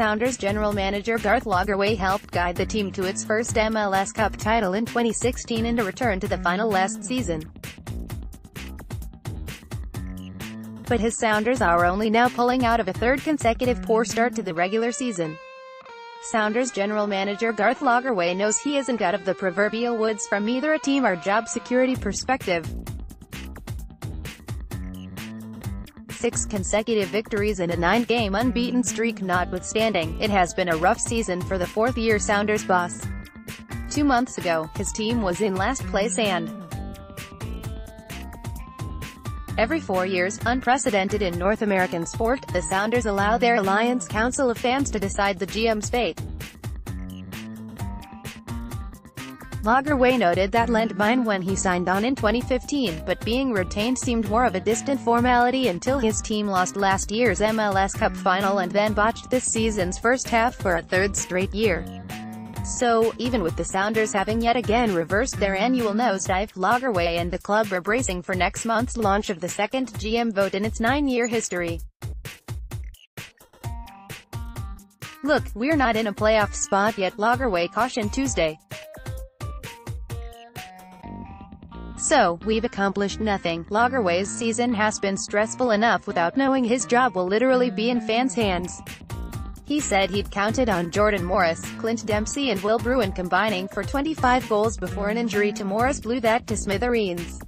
Sounders general manager Garth Lagerwey helped guide the team to its first MLS Cup title in 2016 and a return to the final last season. But his Sounders are only now pulling out of a third consecutive poor start to the regular season. Sounders general manager Garth Lagerwey knows he isn't out of the proverbial woods from either a team or job security perspective. Six consecutive victories and a nine-game unbeaten streak notwithstanding, it has been a rough season for the fourth-year Sounders boss. Two months ago, his team was in last place and Every four years, unprecedented in North American sport, the Sounders allow their Alliance Council of Fans to decide the GM's fate. Lagerwey noted that lent mine when he signed on in 2015, but being retained seemed more of a distant formality until his team lost last year's MLS Cup final and then botched this season's first half for a third straight year. So, even with the Sounders having yet again reversed their annual nosedive, Lagerwey and the club are bracing for next month's launch of the second GM vote in its nine-year history. Look, we're not in a playoff spot yet, Lagerwey cautioned Tuesday. So, we've accomplished nothing. Lagerwey's season has been stressful enough without knowing his job will literally be in fans' hands. He said he'd counted on Jordan Morris, Clint Dempsey and Will Bruin combining for 25 goals before an injury to Morris blew that to smithereens.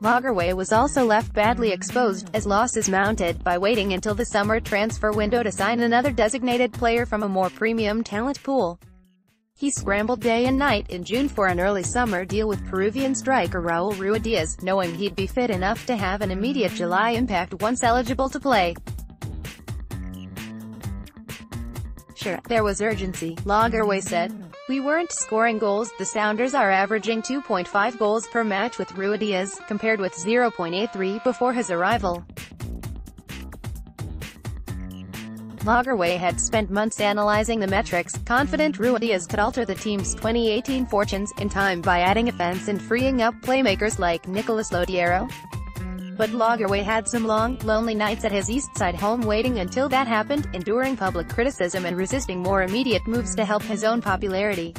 Lagerwey was also left badly exposed, as losses mounted, by waiting until the summer transfer window to sign another designated player from a more premium talent pool. He scrambled day and night in June for an early summer deal with Peruvian striker Raul Ruidíaz, knowing he'd be fit enough to have an immediate July impact once eligible to play. Sure, there was urgency, Lagerwey said. We weren't scoring goals, the Sounders are averaging 2.5 goals per match with Ruidíaz, compared with 0.83 before his arrival. Lagerwey had spent months analyzing the metrics, confident Ruidíaz could alter the team's 2018 fortunes, in time by adding offense and freeing up playmakers like Nicolas Lodeiro. But Lagerwey had some long, lonely nights at his Eastside home waiting until that happened, enduring public criticism and resisting more immediate moves to help his own popularity.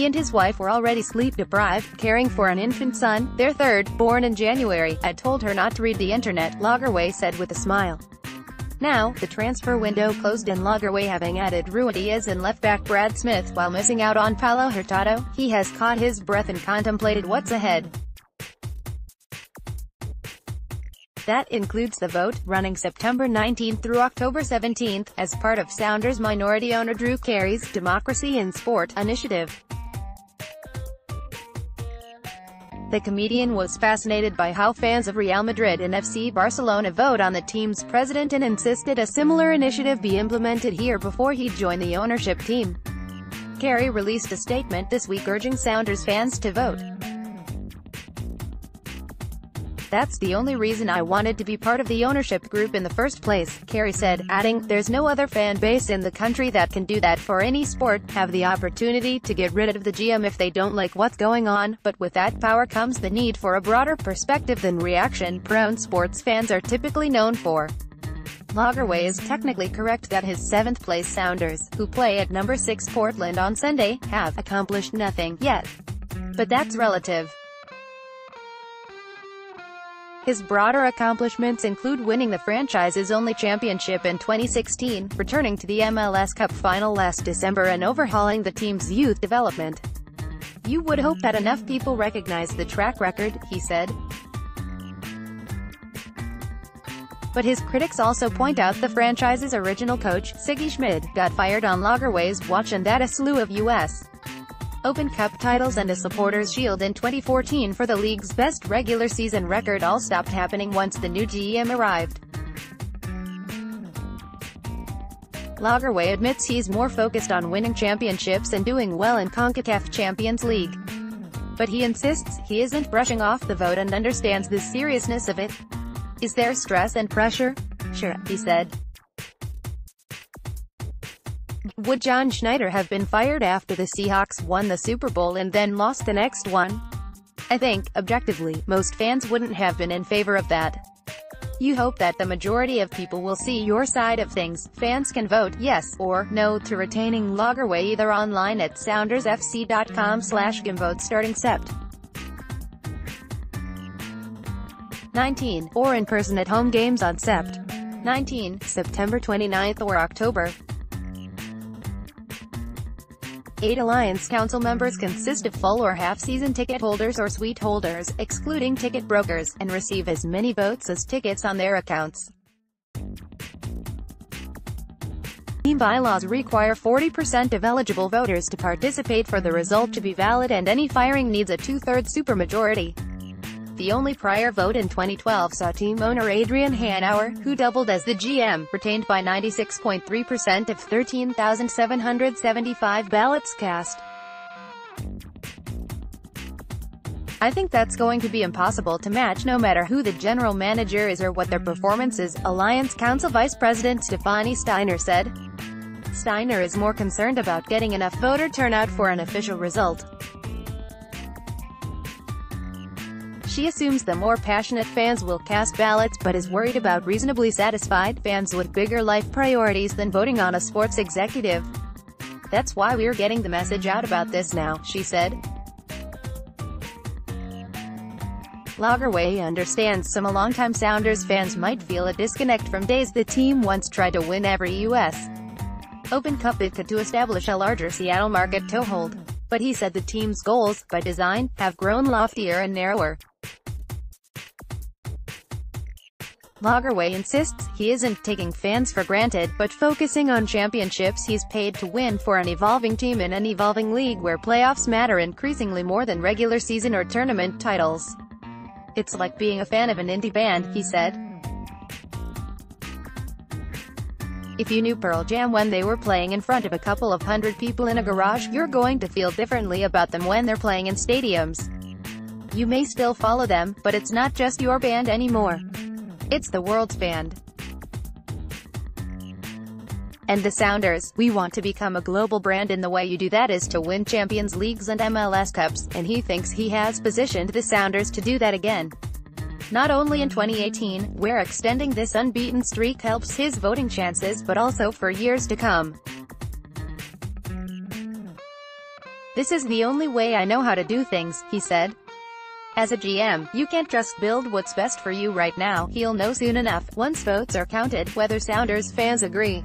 He and his wife were already sleep-deprived, caring for an infant son, their third, born in January. I told her not to read the internet, Lagerwey said with a smile. Now, the transfer window closed and Lagerwey having added Ruidíaz and left back Brad Smith while missing out on Paolo Hurtado, he has caught his breath and contemplated what's ahead. That includes the vote, running September 19 through October 17, as part of Sounders minority owner Drew Carey's Democracy in Sport initiative. The comedian was fascinated by how fans of Real Madrid and FC Barcelona vote on the team's president and insisted a similar initiative be implemented here before he joined the ownership team. Carey released a statement this week urging Sounders fans to vote. That's the only reason I wanted to be part of the ownership group in the first place, Carey said, adding, there's no other fan base in the country that can do that for any sport, have the opportunity to get rid of the GM if they don't like what's going on, but with that power comes the need for a broader perspective than reaction-prone sports fans are typically known for. Lagerwey is technically correct that his seventh-place Sounders, who play at number 6 Portland on Sunday, have accomplished nothing yet. But that's relative. His broader accomplishments include winning the franchise's only championship in 2016, returning to the MLS Cup final last December and overhauling the team's youth development. You would hope that enough people recognize the track record, he said. But his critics also point out the franchise's original coach, Sigi Schmid, got fired on Lagerwey's watch and that a slew of U.S. Open Cup titles and a Supporters' Shield in 2014 for the league's best regular season record all stopped happening once the new GM arrived. Lagerwey admits he's more focused on winning championships and doing well in CONCACAF Champions League. But he insists he isn't brushing off the vote and understands the seriousness of it. Is there stress and pressure? Sure, he said. Would John Schneider have been fired after the Seahawks won the Super Bowl and then lost the next one? I think, objectively, most fans wouldn't have been in favor of that. You hope that the majority of people will see your side of things. Fans can vote yes or no to retaining Lagerwey either online at soundersfc.com slash gimvote starting sept. 19, or in person at home games on Sept. 19, September 29th or October. Eight Alliance Council members consist of full or half-season ticket holders or suite holders, excluding ticket brokers, and receive as many votes as tickets on their accounts. Team bylaws require 40% of eligible voters to participate for the result to be valid and any firing needs a two-thirds supermajority. The only prior vote in 2012 saw team owner Adrian Hanauer, who doubled as the GM, retained by 96.3% of 13,775 ballots cast. I think that's going to be impossible to match no matter who the general manager is or what their performance is, Alliance Council Vice President Stefanie Steiner said. Steiner is more concerned about getting enough voter turnout for an official result. She assumes the more passionate fans will cast ballots but is worried about reasonably satisfied fans with bigger life priorities than voting on a sports executive. That's why we're getting the message out about this now, she said. Lagerwey understands some longtime Sounders fans might feel a disconnect from days the team once tried to win every U.S. Open Cup bid to establish a larger Seattle market toehold. But he said the team's goals, by design, have grown loftier and narrower. Lagerwey insists, he isn't taking fans for granted, but focusing on championships he's paid to win for an evolving team in an evolving league where playoffs matter increasingly more than regular season or tournament titles. It's like being a fan of an indie band, he said. If you knew Pearl Jam when they were playing in front of a couple of hundred people in a garage, you're going to feel differently about them when they're playing in stadiums. You may still follow them, but it's not just your band anymore. It's the world's band. And the Sounders, we want to become a global brand and the way you do that is to win Champions Leagues and MLS Cups, and he thinks he has positioned the Sounders to do that again. Not only in 2018, where extending this unbeaten streak helps his voting chances but also for years to come. This is the only way I know how to do things, he said. As a GM, you can't just build what's best for you right now, he'll know soon enough, once votes are counted, whether Sounders fans agree.